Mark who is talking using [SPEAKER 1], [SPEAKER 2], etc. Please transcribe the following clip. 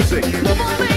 [SPEAKER 1] music.